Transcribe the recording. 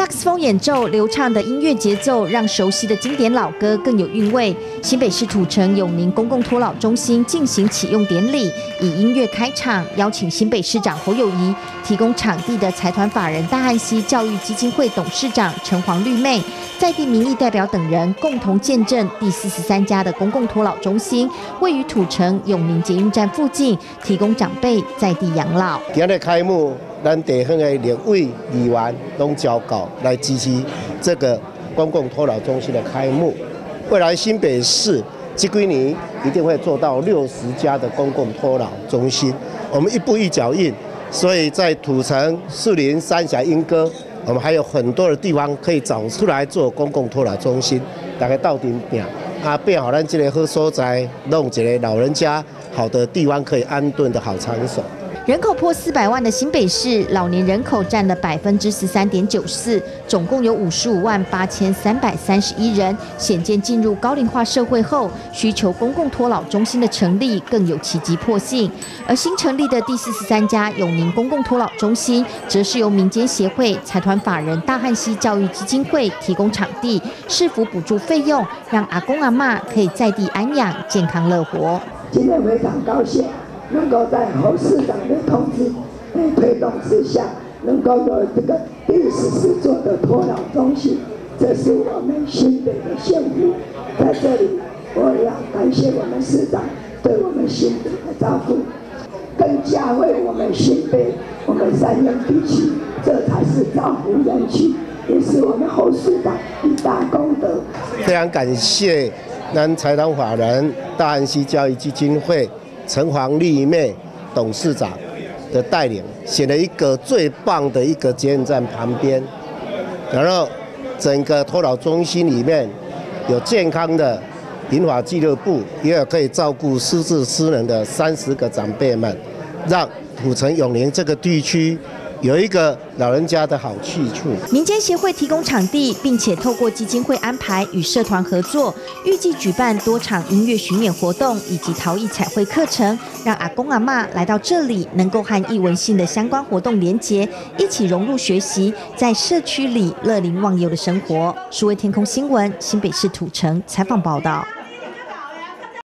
萨克斯风演奏流畅的音乐节奏，让熟悉的经典老歌更有韵味。新北市土城永宁公共托老中心进行启用典礼，以音乐开场，邀请新北市长侯友谊提供场地的财团法人大汉溪教育基金会董事长陈黄绿妹，在地民意代表等人共同见证第四十三家的公共托老中心位于土城永宁捷运站附近，提供长辈在地养老。今日开幕。咱地方的立委议员拢交稿来支持这个公共托老中心的开幕。未来新北市这几年一定会做到六十家的公共托老中心。我们一步一脚印，所以在土城、树林、三峡、莺歌，我们还有很多的地方可以找出来做公共托老中心。大概到顶点啊，变好咱这个好所在，弄一个老人家好的地方可以安顿的好场所。人口破四百万的新北市，老年人口占了百分之十三点九四，总共有五十五万八千三百三十一人。显见进入高龄化社会后，需求公共托老中心的成立更有其急迫性。而新成立的第四十三家永宁公共托老中心，则是由民间协会、财团法人大汉溪教育基金会提供场地、市府补助费用，让阿公阿妈可以在地安养、健康乐活。今天非常高兴。能够在侯市长的统治、推动之下，能够有这个第十四座的托老中心，这是我们新北的幸福。在这里，我要感谢我们市长对我们新北的照顾，更加为我们新北、我们三阳地区，这才是造福人群，也是我们侯市长一大功德。非常感谢南财团法人大安溪教育基金会。城隍立妹董事长的带领，写了一个最棒的一个捷运站旁边，然后整个托老中心里面有健康的银发俱乐部，也有可以照顾失智失能的三十个长辈们，让土城永宁这个地区。有一个老人家的好去处。民间协会提供场地，并且透过基金会安排与社团合作，预计举办多场音乐巡演活动以及陶艺彩绘课程，让阿公阿妈来到这里，能够和艺文性的相关活动连结，一起融入学习，在社区里乐龄忘忧的生活。数位天空新闻新北市土城采访报道。